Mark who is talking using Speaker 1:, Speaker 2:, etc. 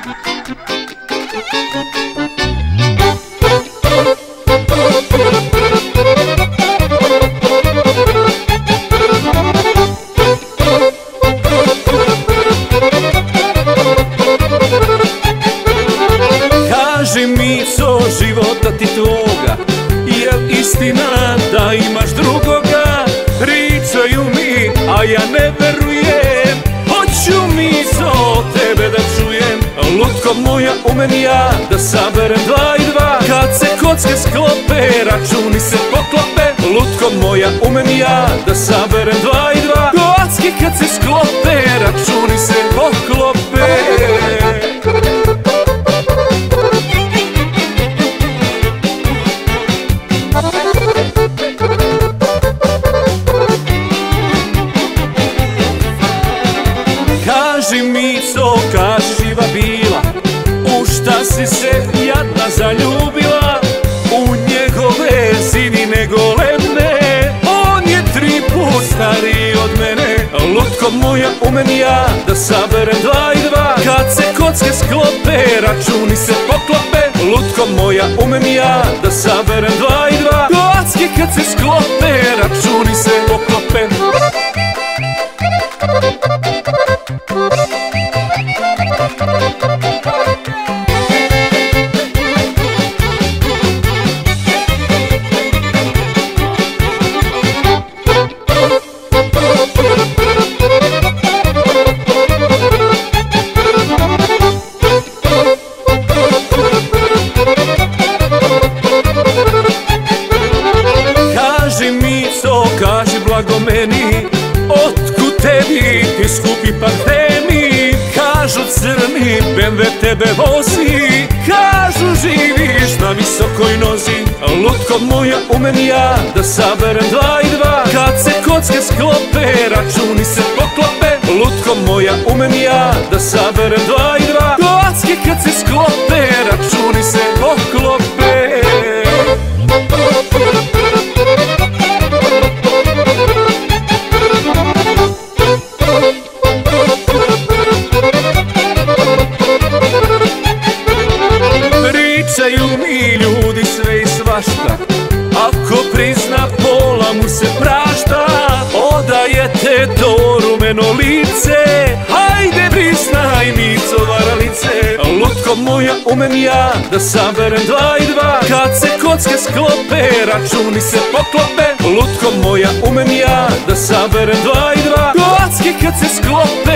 Speaker 1: Kaži mi co života ti tvoga? Jel istina da imaš drugoga? Pričaju mi, a ja ne verujem Lutko moja u meni ja da saberem dva i dva. Kad se kocke sklope, računi se poklope. Lutko moja u meni ja da saberem dva i dva. Kocki kad se sklope, računi se poklope. Kaži mi co kašiva bila U šta si se jadna zaljubila U njegove sinine goleme On je tri put stariji od mene. Lutko moja u ja Da saberem dva i dva. Kad se kocke sklope Računi se poklope. Lutko moja u ja Da saberem dva i dva. Kocke kad se sklope tebe vozi. Kažu živiš na visokoj nozi. Lutko moja u meni ja Da saberem dva i dva. Kad se kocke sklope Računi se poklope. Lutko moja u meni ja Da saberem dva i dva. Kocke kad se sklope Računi se Pričaju mi ljudi sve i svašta. Ako prizna pola mu se prašta. Odaje te to rumeno lice. Hajde priznaj mi varalice Lutko moja u meni ja Da saberem dva i dva. Kad se kocke sklope Računi se poklope. Lutko moja u meni ja Da saberem dva i dva. Kocke kad se sklope